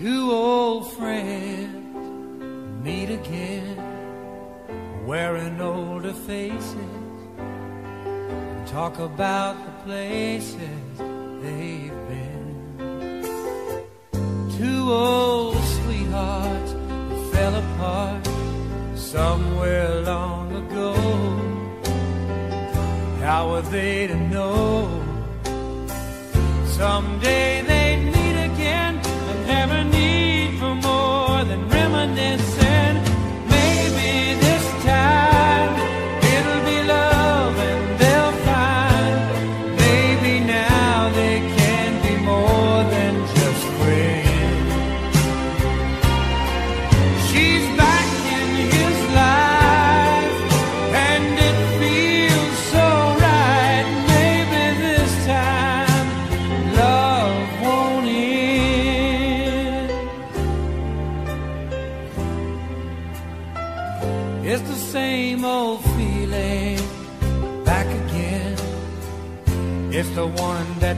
two old friends meet again, wearing older faces, and talk about the places they've been. Two old sweethearts fell apart somewhere long ago. How were they to know? Someday they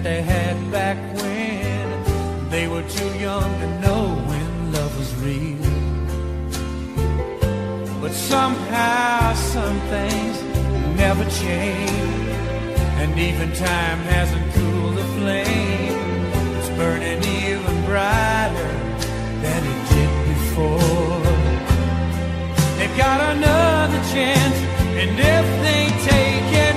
they had back when they were too young to know when love was real. But somehow some things never change, and even time hasn't cooled the flame. It's burning even brighter than it did before. They've got another chance, and if they take it.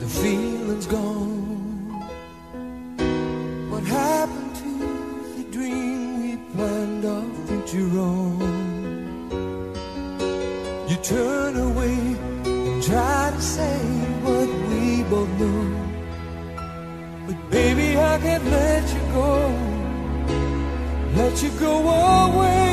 The feeling's gone. What happened to the dream we planned our future on? You turn away and try to say what we both know. But baby, I can't let you go. Let you go away.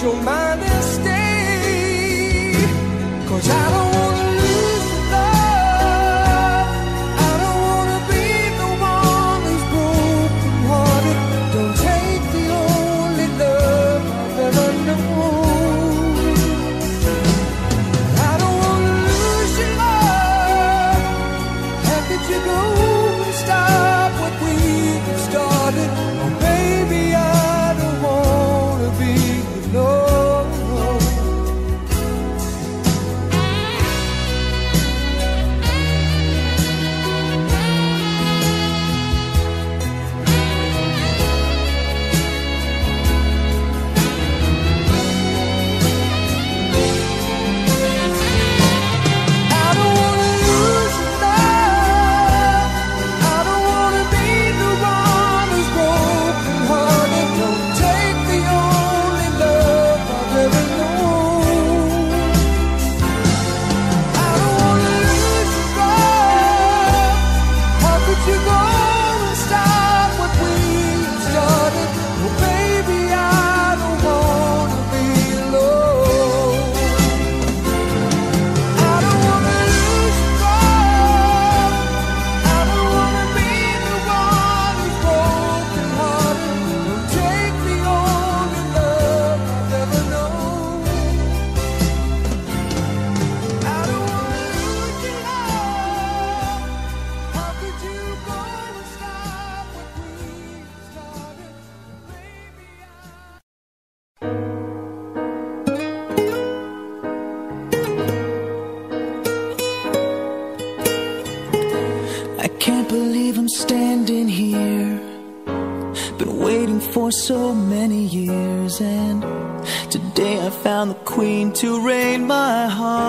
seja o.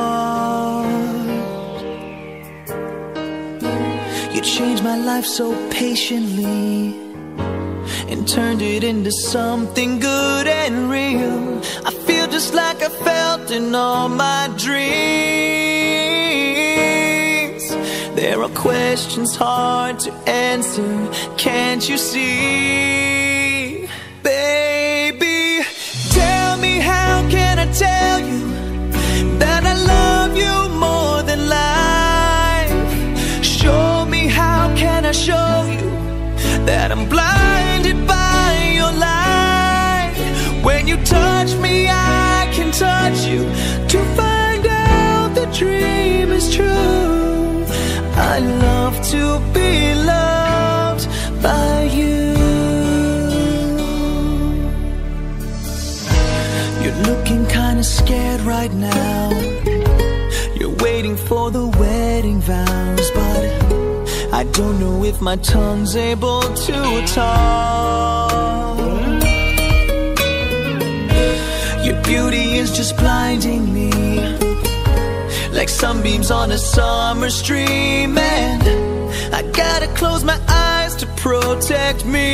heart. You changed my life so patiently and turned it into something good and real. I feel just like I felt in all my dreams. There are questions hard to answer, can't you see? that I'm blinded by your light. When you touch me, I can touch you to find out the dream is true. I love to be loved by you. You're looking kinda scared right now. You're waiting for the wedding vows, but I don't know if my tongue's able to talk. Your beauty is just blinding me, like sunbeams on a summer stream. And I gotta close my eyes to protect me.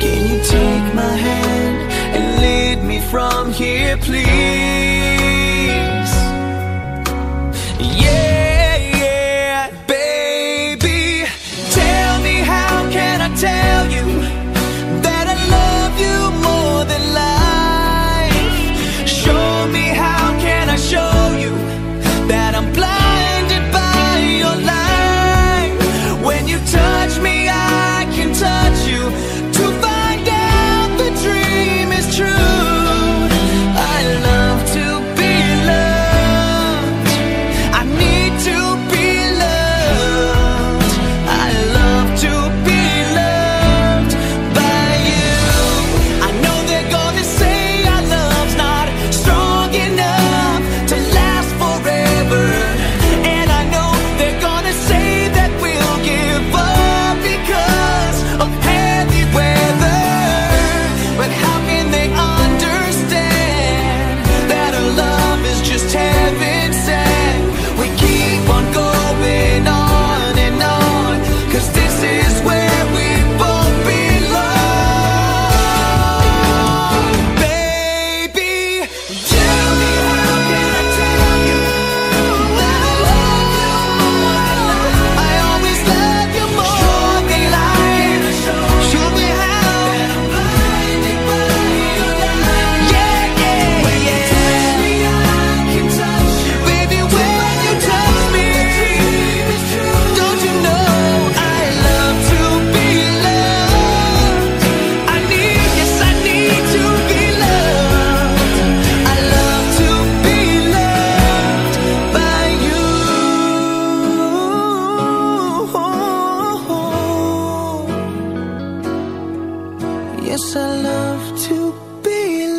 Can you take my hand and lead me from here, please? guess I love to be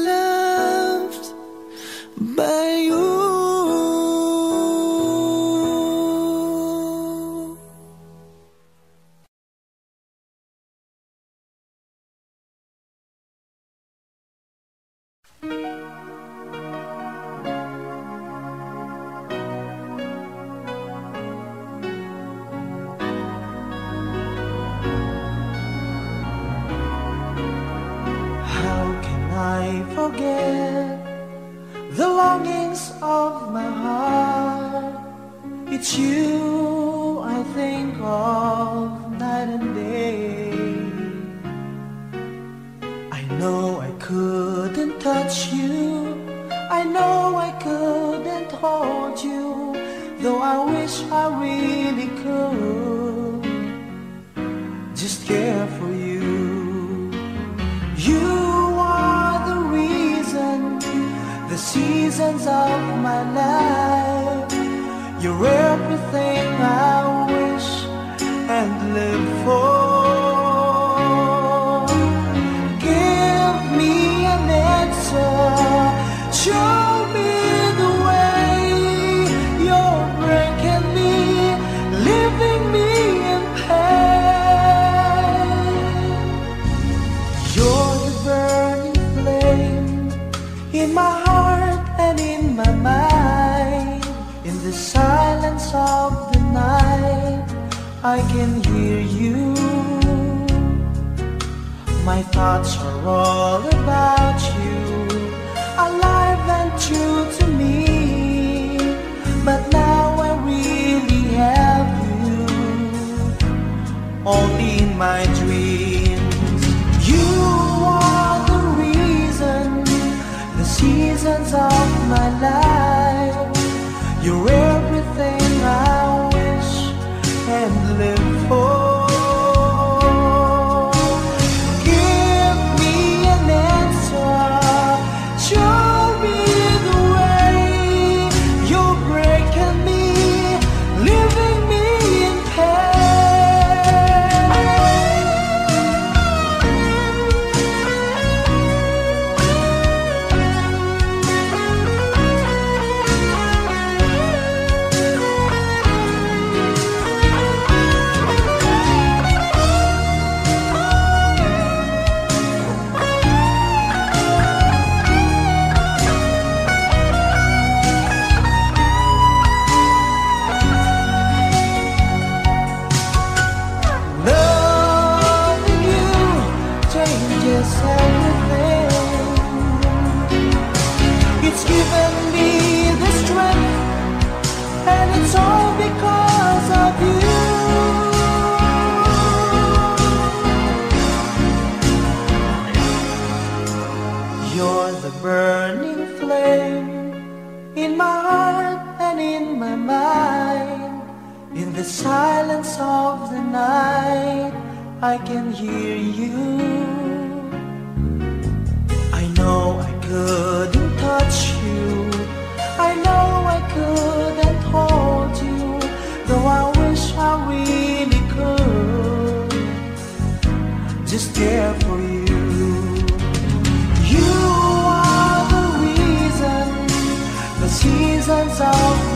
the silence of the night I can hear you. I know I couldn't touch you. I know I couldn't hold you Though I wish I really could. Just care for you. You are the reason The seasons are.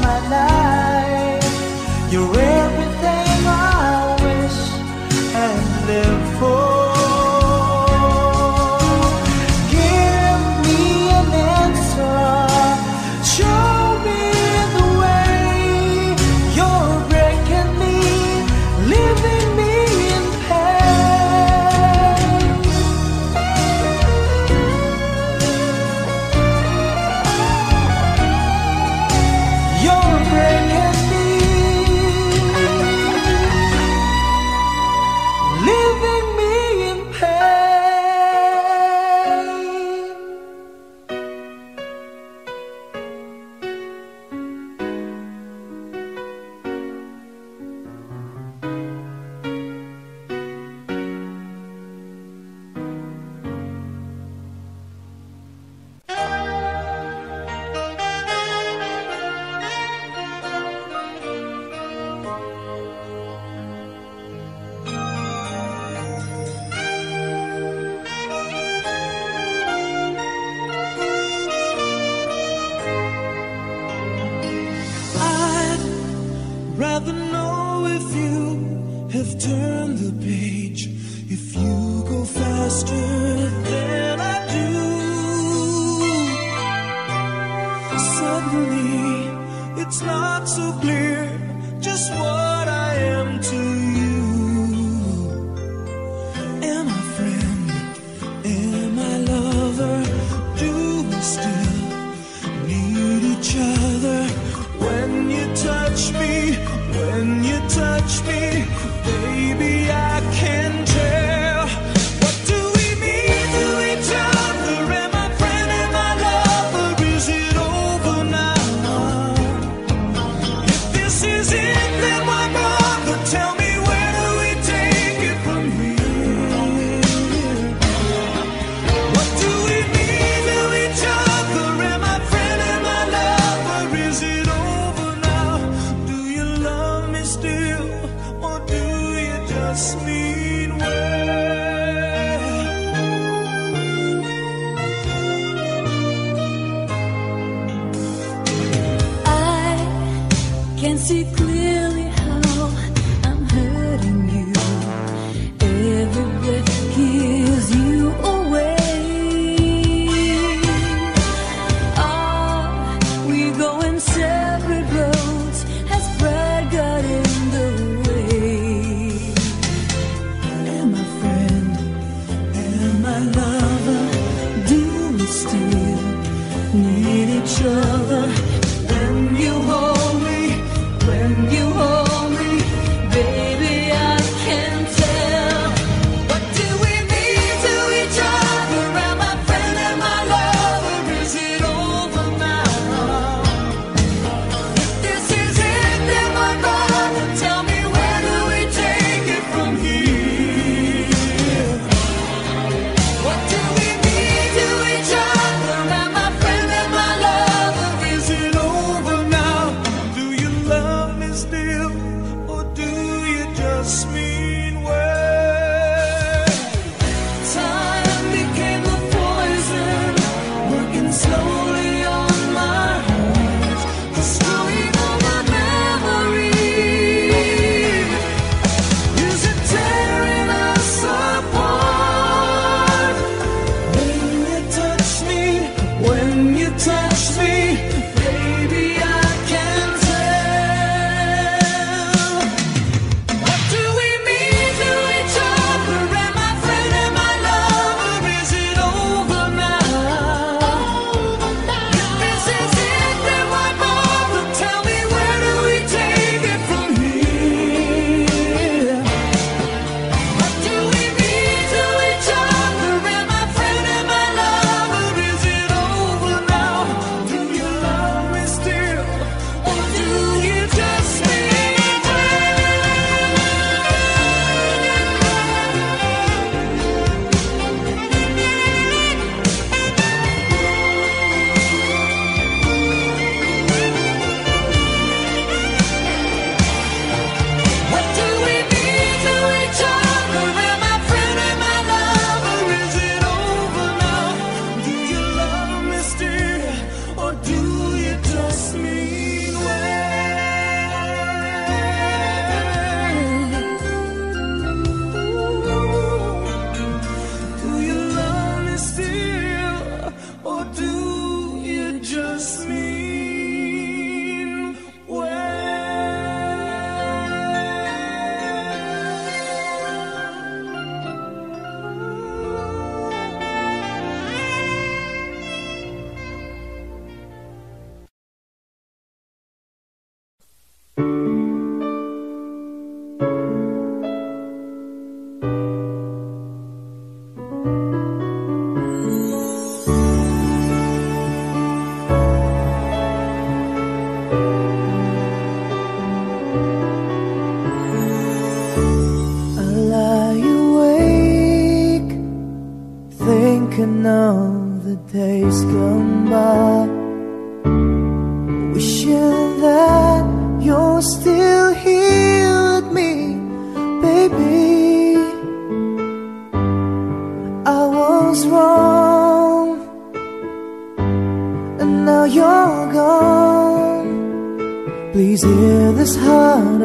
lover, do we still need each other?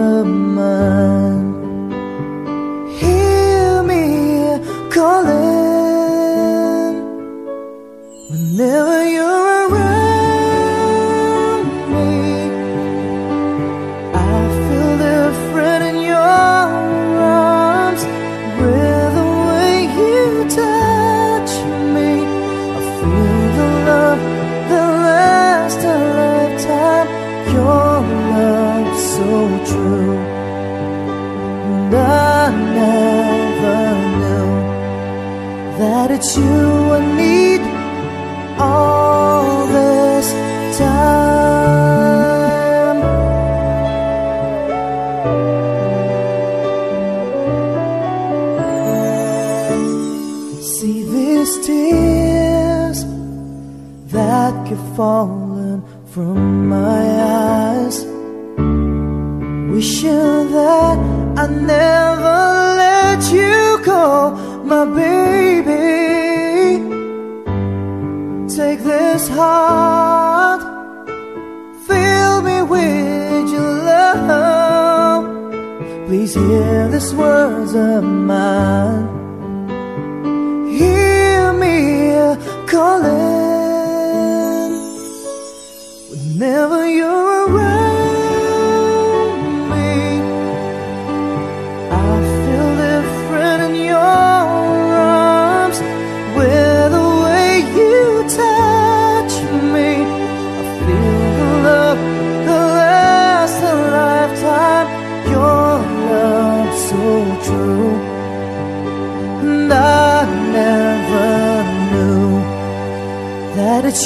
naman Hear me calling. Whenever It's you I need all this time. See these tears that keep falling from my eyes, wishing that I never let you go, my baby. heart. Fill me with your love. Please hear these words of mine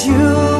you.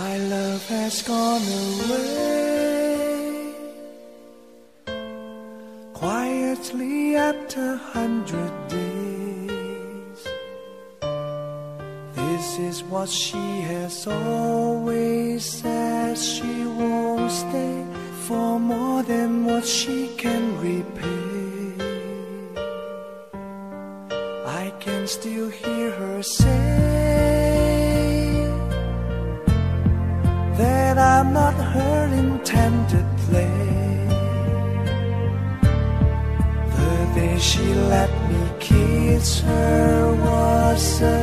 My love has gone away. Quietly after a hundred days. This is what she has always said. She won't stay for more than what she can repay. I can still hear her say 吹我心。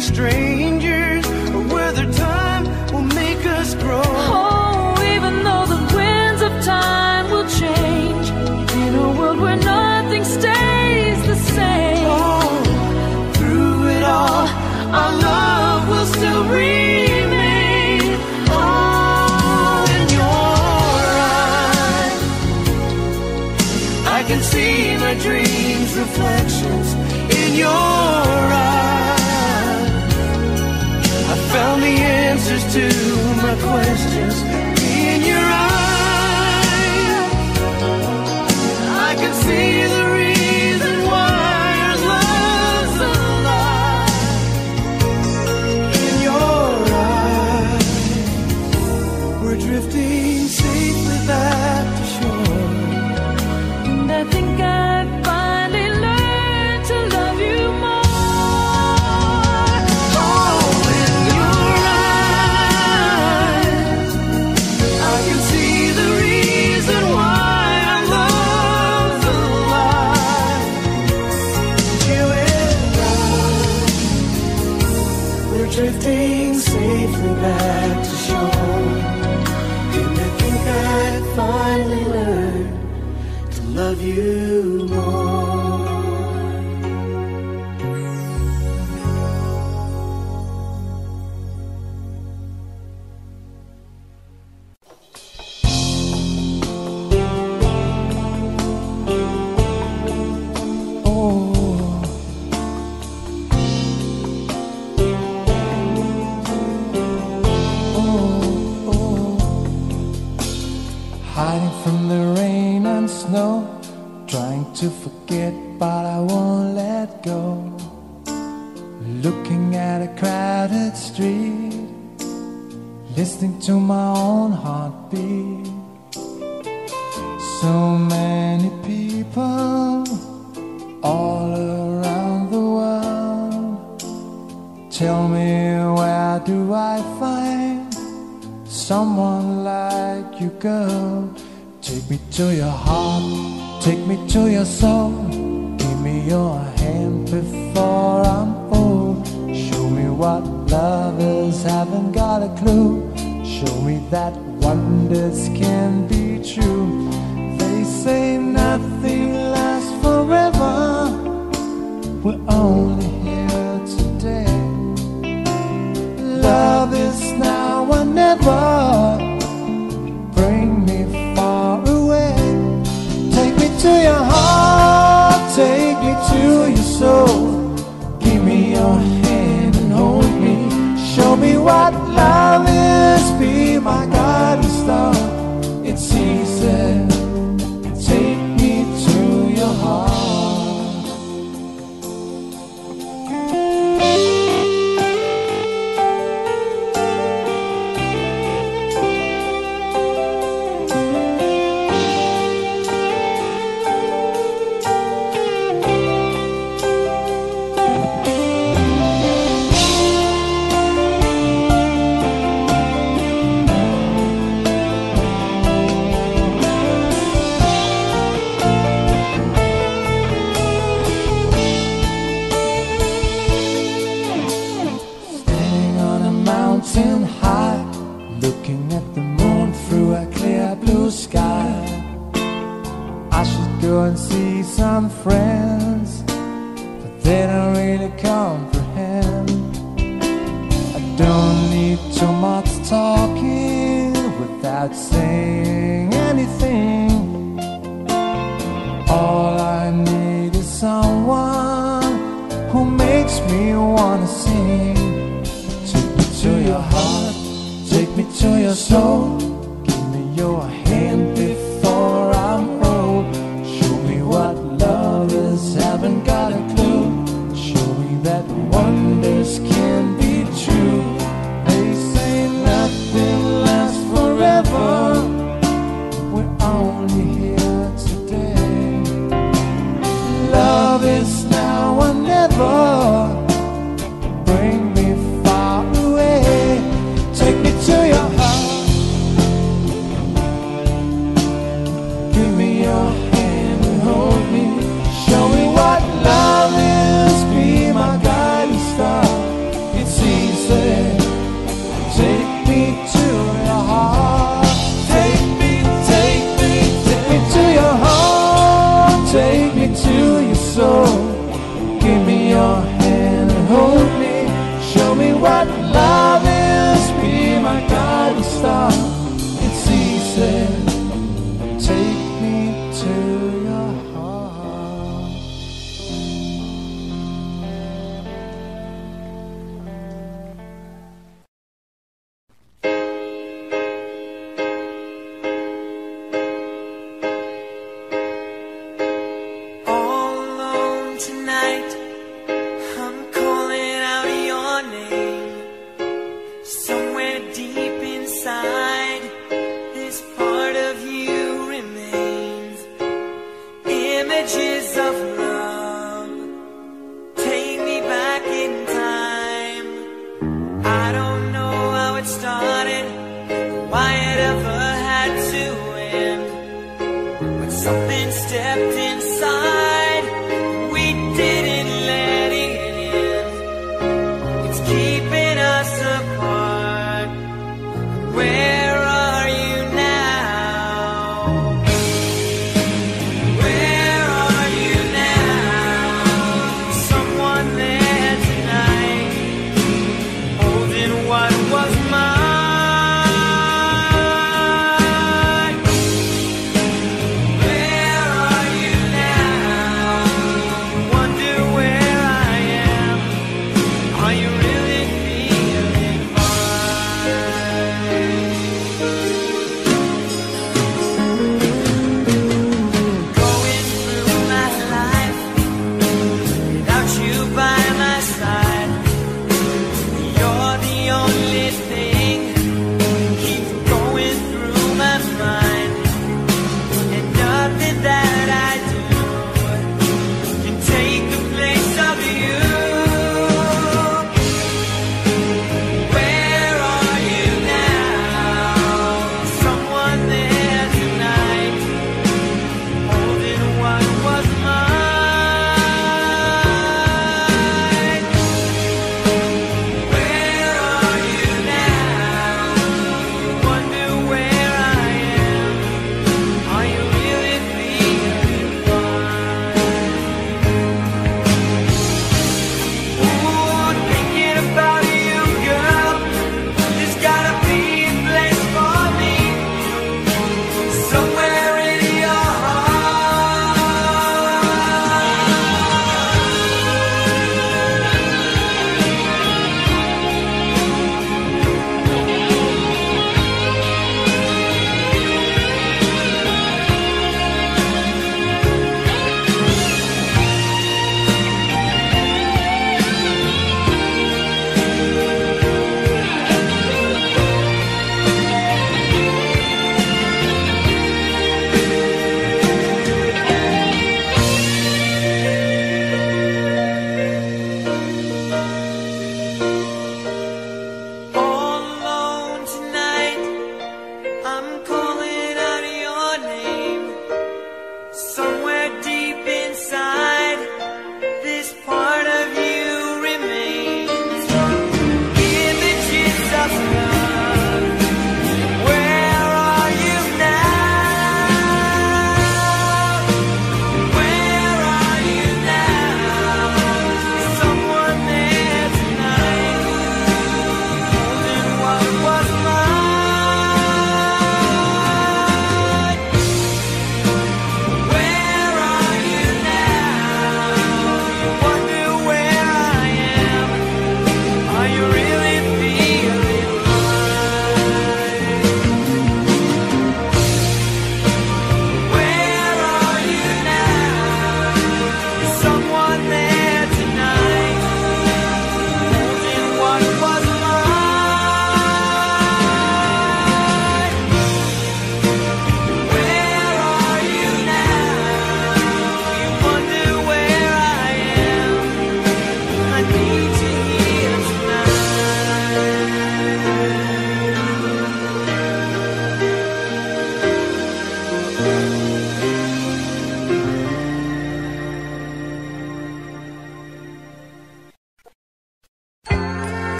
strangers, or whether time will make us grow. Oh, even though the winds of time will change, in a world where nothing stays the same. Oh, through it all, our love will still remain. Oh, in your eyes, I can see my dreams, reflections in your to my questions. you more. to my own heartbeat. So many people all around the world tell me where do I find someone like you, girl? Take me to your heart, take me to your soul. that wonders can be.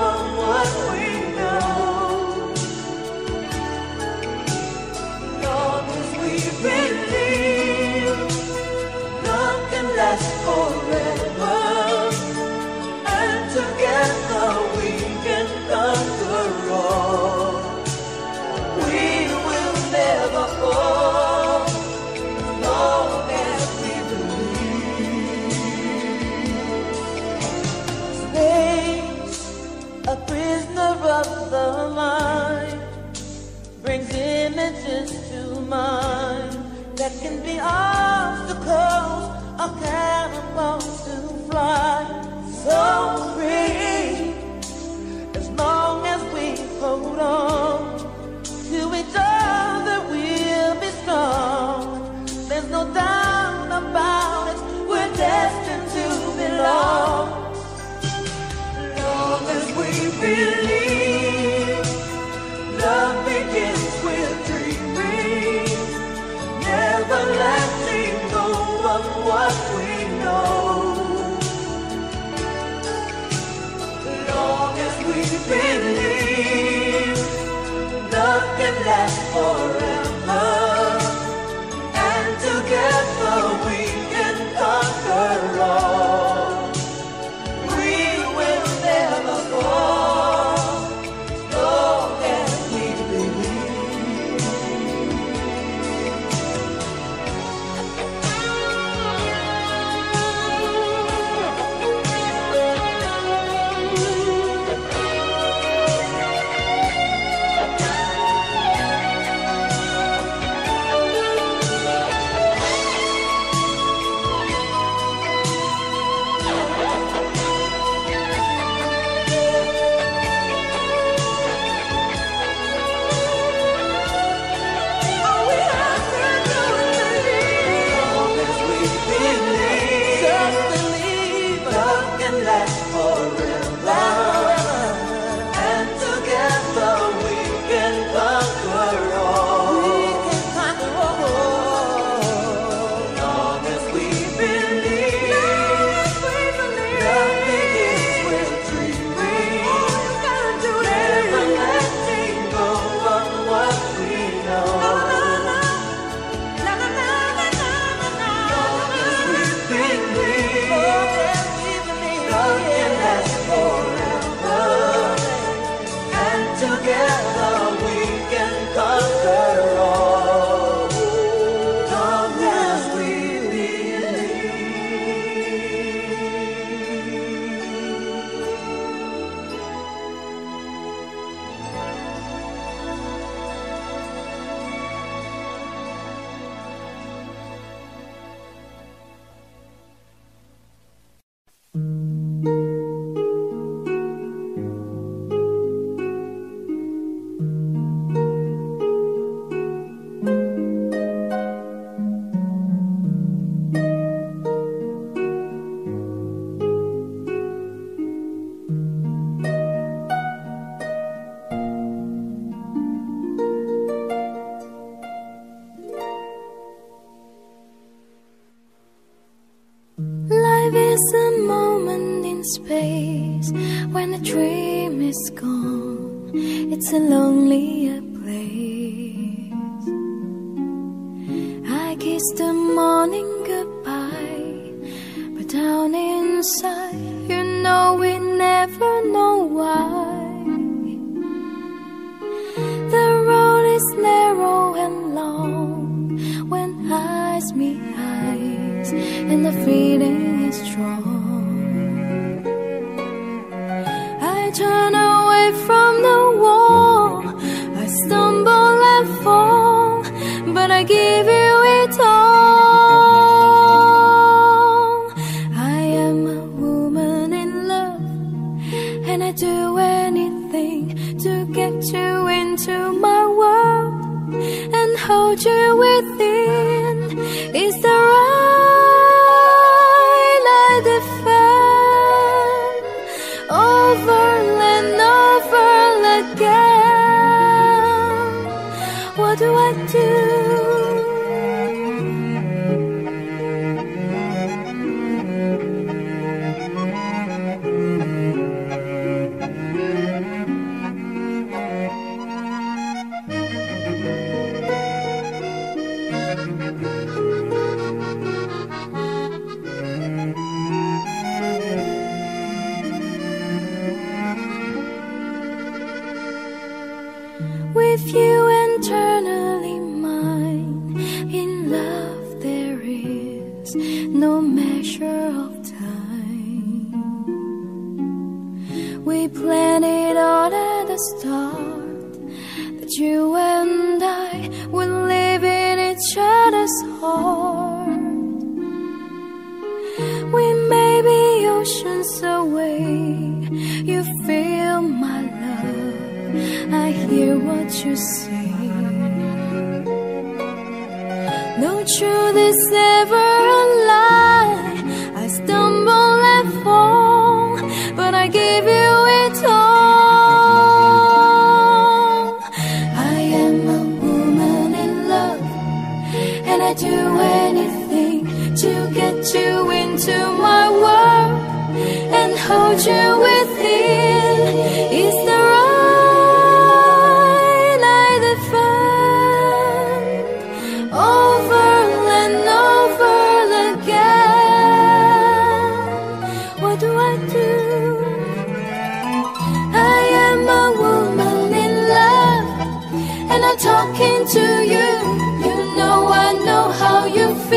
one was mind that can be obstacles or cannonballs to fly. So free as long as we hold on to each other we'll be strong. There's no doubt about it. We're destined to belong. Long as we believe. believe nothing lasts forever, and together we can conquer all.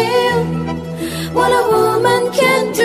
Feel. What a woman can do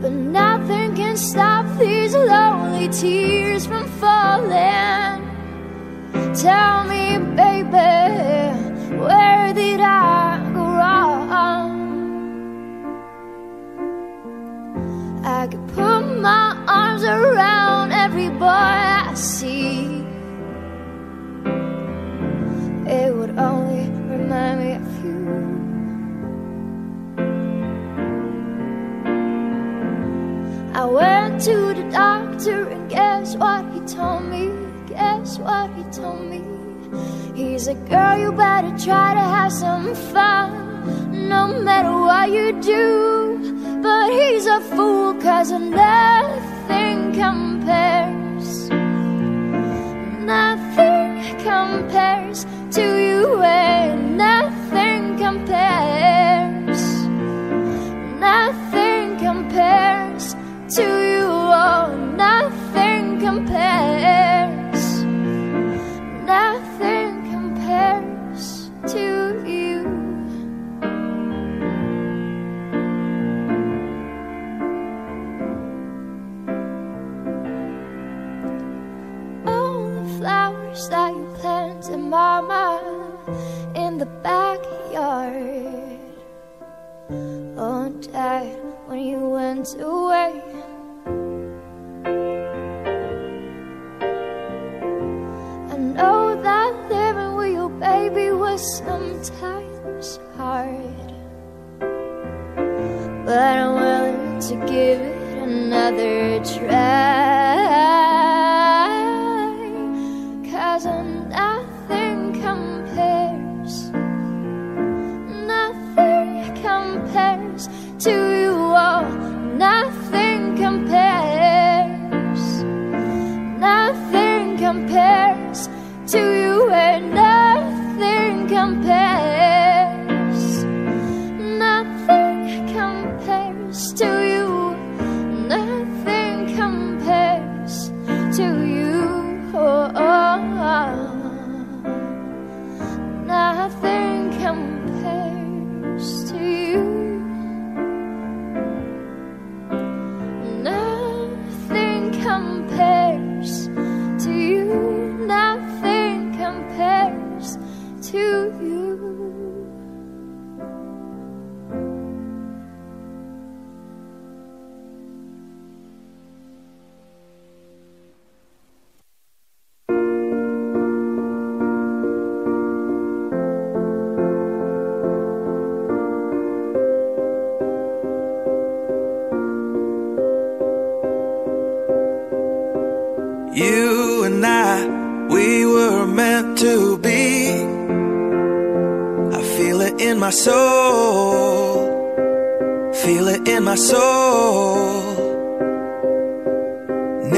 But nothing can stop these lonely tears from falling Tell me, baby, where did I go wrong? I could put my arms around every boy I see I went to the doctor and guess what he told me? Guess what he told me? He's a girl, you better try to have some fun No matter what you do But he's a fool cause nothing compares Nothing compares to you and nothing compares Nothing compares to you, oh, nothing compares. Nothing compares to you. All the flowers that you planted, Mama, in the backyard. Oh, all died when you went away. Baby was sometimes hard. But I'm willing to give it another try. Cause nothing compares. Nothing compares to you. Oh, nothing compares. Nothing compares to you, and nothing compares. Nothing compares to you. Nothing compares to you. Oh, oh, oh. Nothing compares to you. To my soul. Feel it in my soul.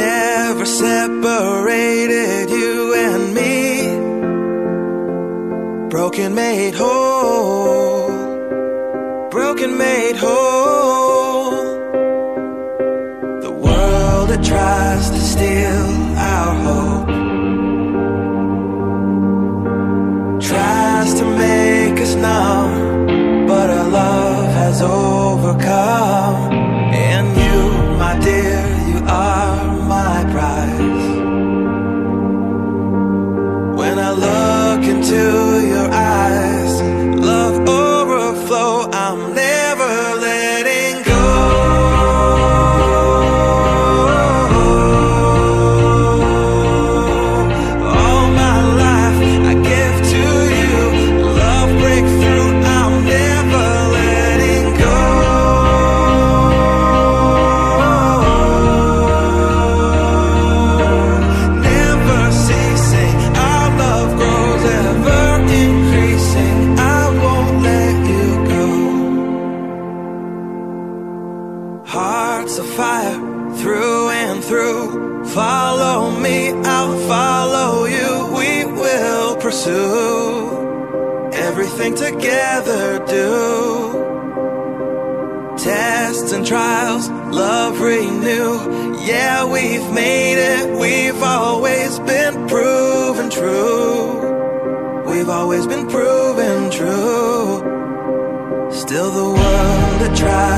Never separated you and me. Broken made whole. Broken made whole. The world that tries to steal our hope tries to make us numb, has overcome. And you, my dear, you are my prize. When I look into world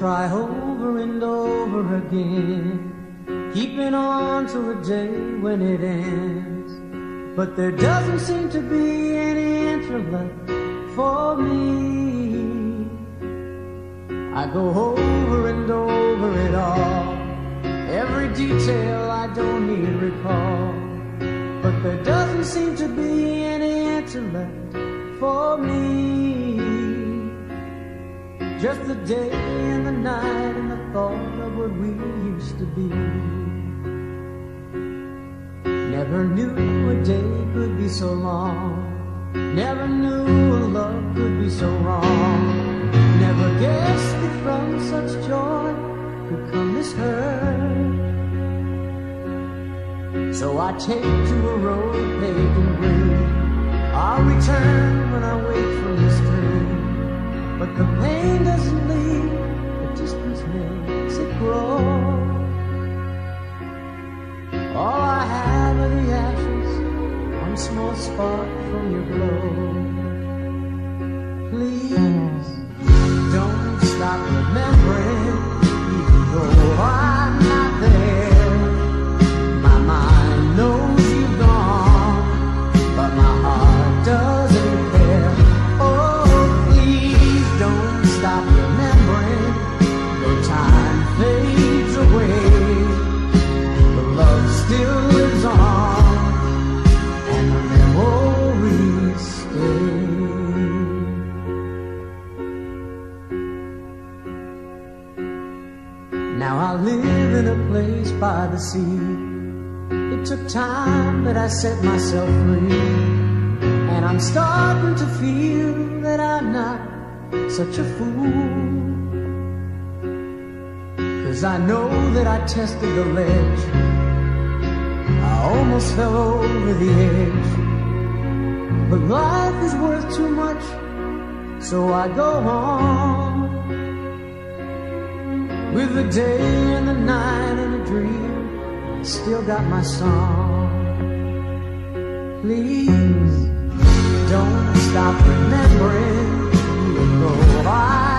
try over and over again, keeping on to the day when it ends. But there doesn't seem to be any answer left for me. I go over and over it all, every detail I don't need recall. But there doesn't seem to be any answer left for me. Just the day and the night and the thought of what we used to be. Never knew a day could be so long. Never knew a love could be so wrong. Never guessed that from such joy could come this hurt. So I take to a road paved in green. I'll return when I wake from this dream. But the pain doesn't leave, the distance makes it grow. All I have are the ashes, one small spark from your glow. Please don't stop remembering, even though I'm by the sea. It took time, but I set myself free. And I'm starting to feel that I'm not such a fool. Cause I know that I tested the ledge. I almost fell over the edge. But life is worth too much, so I go on. With the day and the night and a dream, still got my song. Please don't stop remembering, even I'm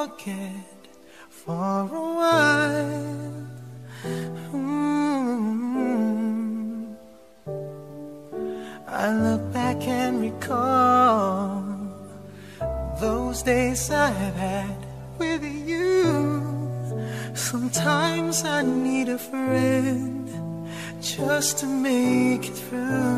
forget for a while. I look back and recall those days I have had with you. Sometimes I need a friend just to make it through.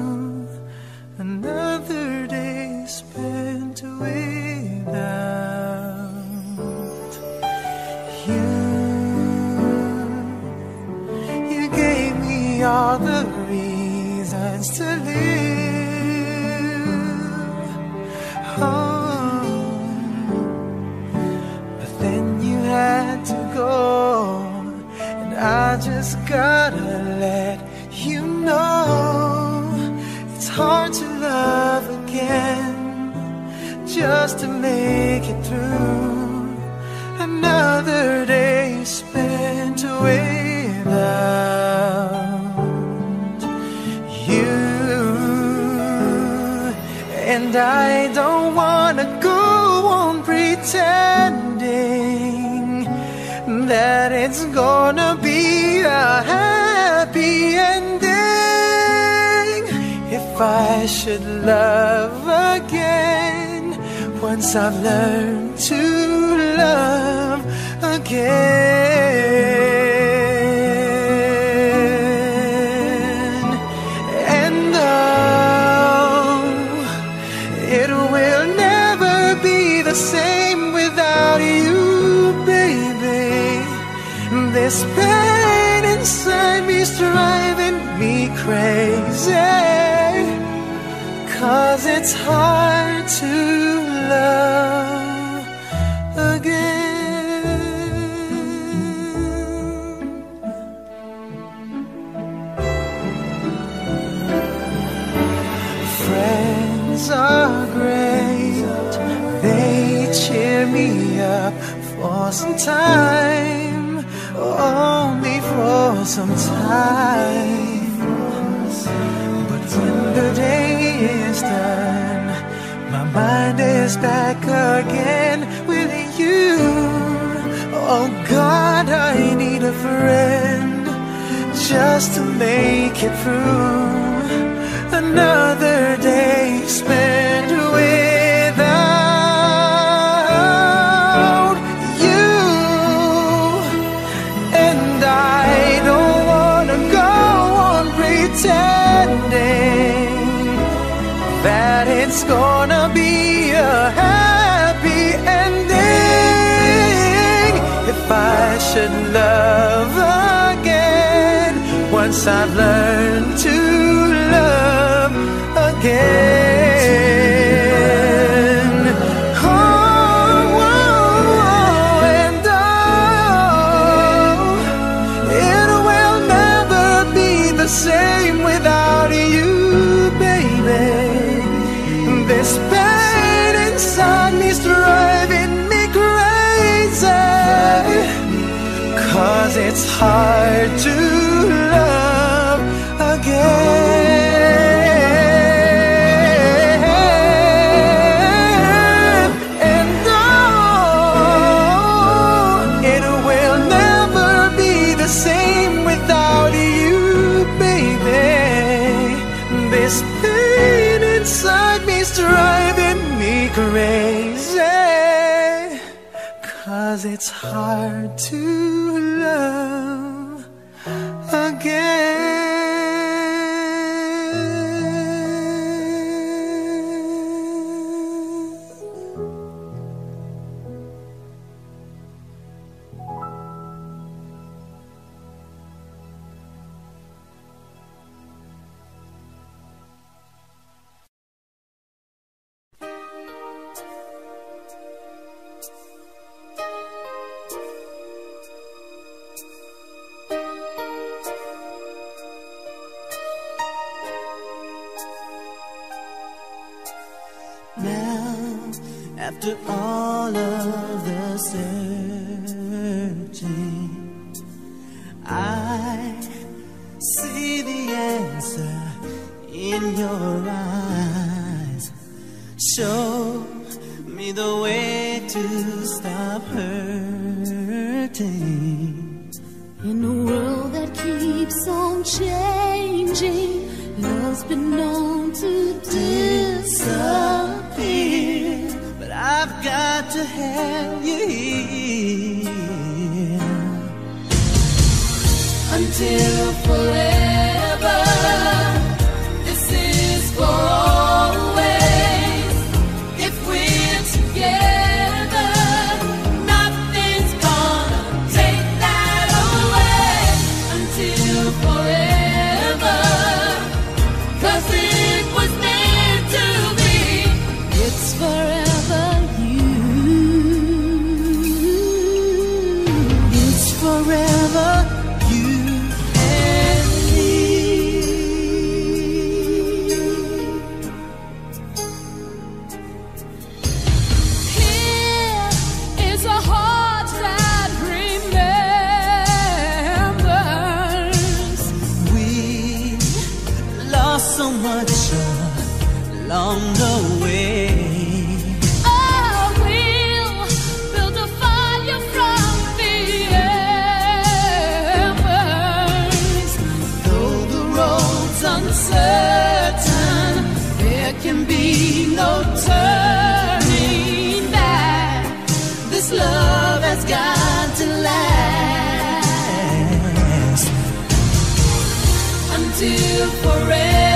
Until forever.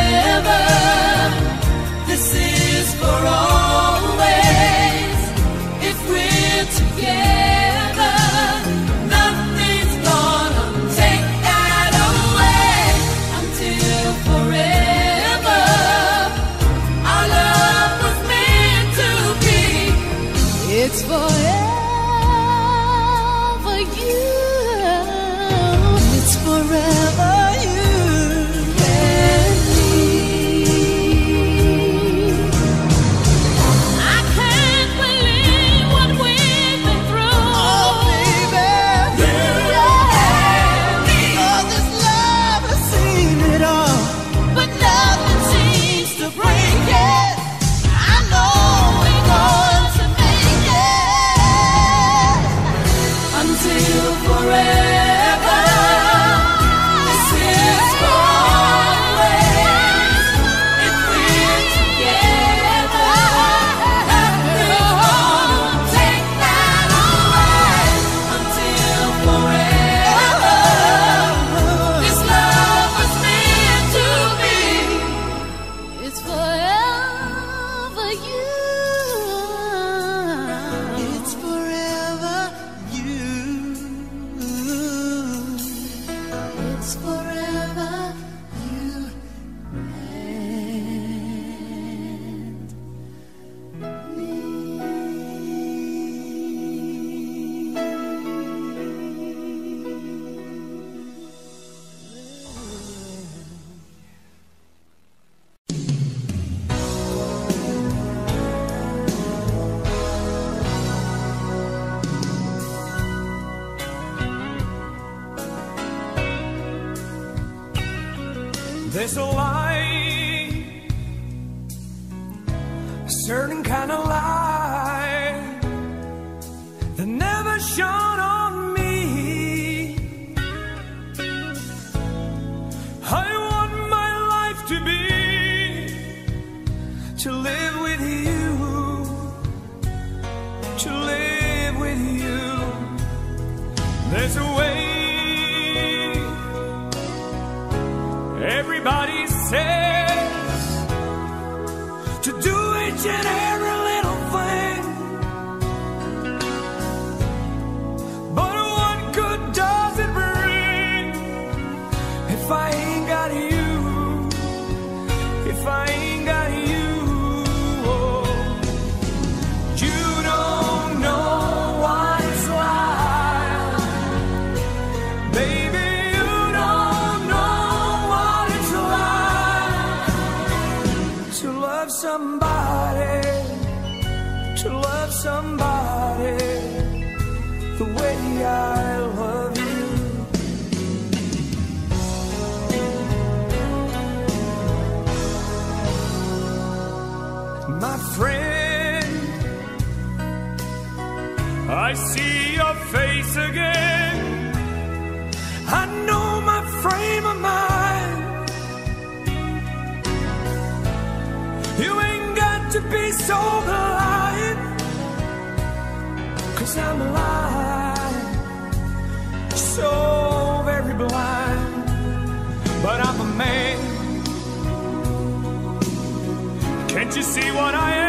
I see your face again. I know my frame of mind. You ain't got to be so blind. Cause I'm alive. So very blind. But I'm a man. Can't you see what I am?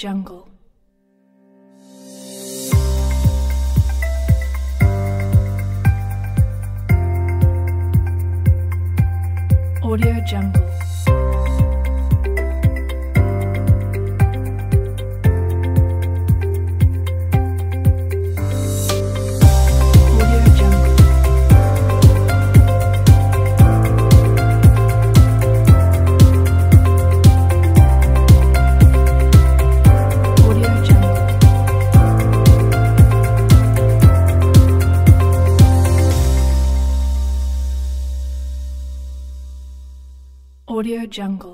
Jungle. Jungle.